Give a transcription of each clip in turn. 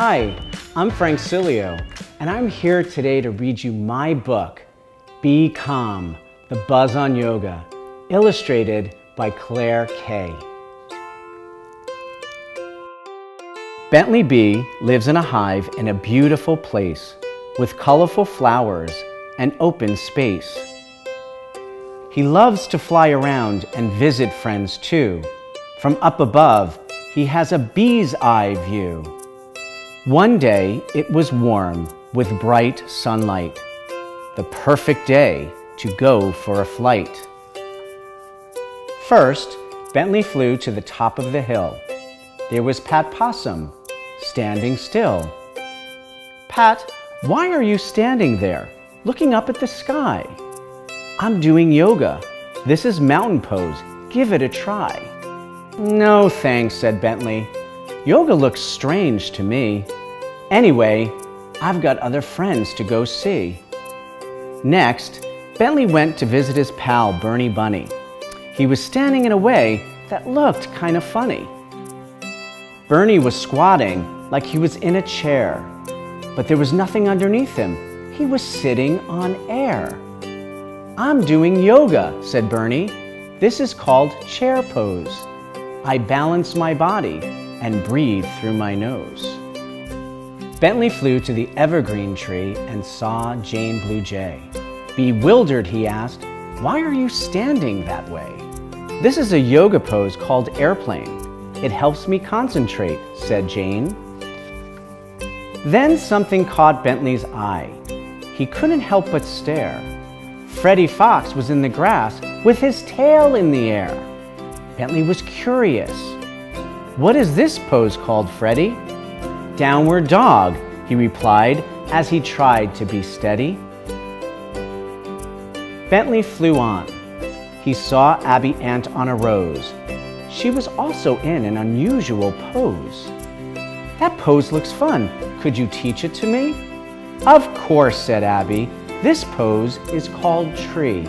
Hi, I'm Frank Sileo, and I'm here today to read you my book, Bee Calm, The Buzz on Yoga, illustrated by Clair Keay. Bentley Bee lives in a hive in a beautiful place with colorful flowers and open space. He loves to fly around and visit friends too. From up above, he has a bee's eye view. One day it was warm with bright sunlight, the perfect day to go for a flight. First, Bentley flew to the top of the hill. There was Pat Possum, standing still. Pat, why are you standing there, looking up at the sky? I'm doing yoga. This is mountain pose. Give it a try. No thanks, said Bentley. Yoga looks strange to me. Anyway, I've got other friends to go see. Next, Bentley went to visit his pal, Bernie Bunny. He was standing in a way that looked kind of funny. Bernie was squatting like he was in a chair, but there was nothing underneath him. He was sitting on air. I'm doing yoga, said Bernie. This is called chair pose. I balance my body and breathe through my nose. Bentley flew to the evergreen tree and saw Jane Blue Jay. Bewildered, he asked, Why are you standing that way? This is a yoga pose called airplane. It helps me concentrate, said Jane. Then something caught Bentley's eye. He couldn't help but stare. Freddie Fox was in the grass with his tail in the air. Bentley was curious. What is this pose called, Freddie? Downward dog, he replied as he tried to be steady. Bentley flew on. He saw Abby Ant on a rose. She was also in an unusual pose. That pose looks fun. Could you teach it to me? Of course, said Abby. This pose is called tree.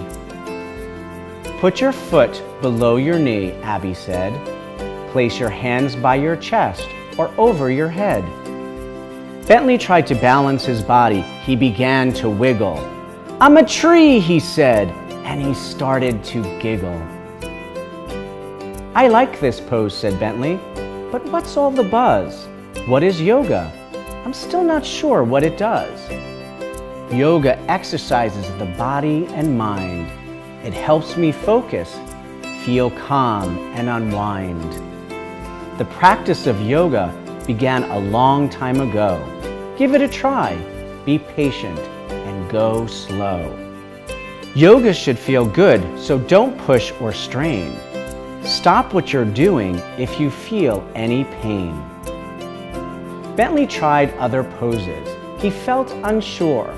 Put your foot below your knee, Abby said. Place your hands by your chest or over your head. Bentley tried to balance his body. He began to wiggle. I'm a tree, he said, and he started to giggle. I like this pose, said Bentley, but what's all the buzz? What is yoga? I'm still not sure what it does. Yoga exercises the body and mind. It helps me focus, feel calm, and unwind. The practice of yoga began a long time ago. Give it a try. Be patient and go slow. Yoga should feel good, so don't push or strain. Stop what you're doing if you feel any pain. Bentley tried other poses. He felt unsure.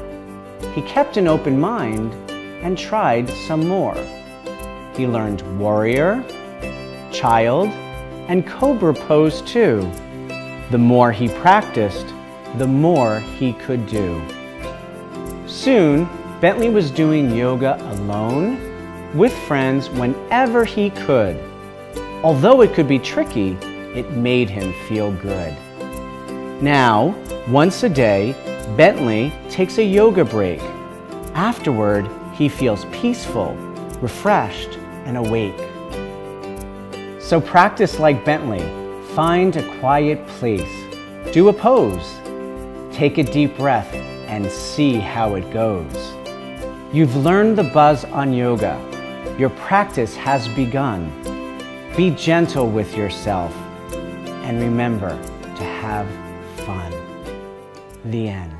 He kept an open mind and tried some more. He learned warrior, child, and cobra pose too. The more he practiced, the more he could do. Soon, Bentley was doing yoga alone, with friends whenever he could. Although it could be tricky, it made him feel good. Now, once a day, Bentley takes a yoga break. Afterward, he feels peaceful, refreshed, and awake. So practice like Bentley. Find a quiet place. Do a pose. Take a deep breath and see how it goes. You've learned the buzz on yoga. Your practice has begun. Be gentle with yourself and remember to have fun. The end.